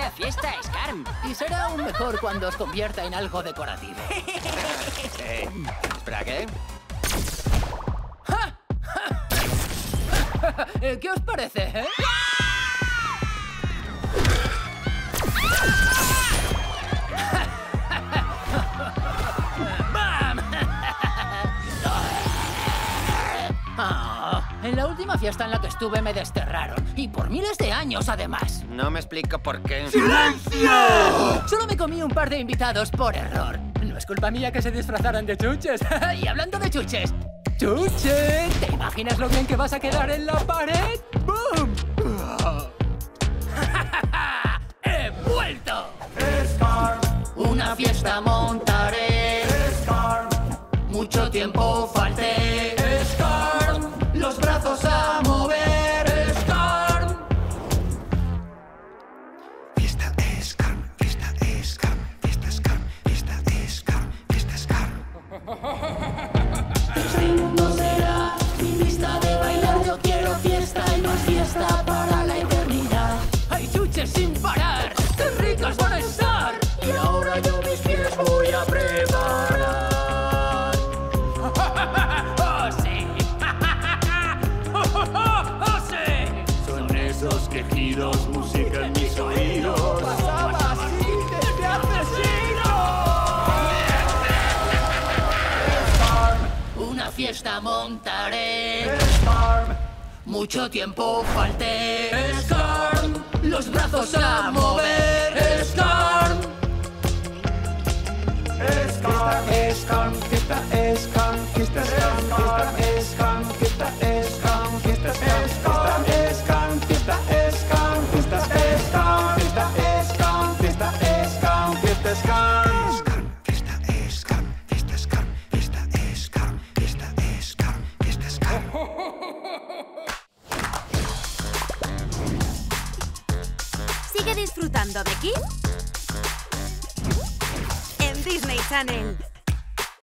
Buena fiesta, Scarm. Y será aún mejor cuando os convierta en algo decorativo. Eh, ¿Espera qué? Eh, ¿Qué os parece, eh? ¡Bam! En la última fiesta en la que estuve me desterraron. Y por miles de años, además. No me explico por qué. Solo me comí un par de invitados por error. No es culpa mía que se disfrazaran de chuches. y hablando de chuches, ¡chuche! ¿Te imaginas lo bien que vas a quedar en la pared? ¡Boom! ¡He vuelto! Una fiesta montaré. Mucho tiempo falté. tejidos, música en mis oídos. Pasaba así desde hace siglos. Una fiesta montaré. Storm. Mucho tiempo falté. Storm. Los brazos a mover. Storm. Storm. Storm. Storm. Storm. Disfrutando de Kiss en Disney Channel.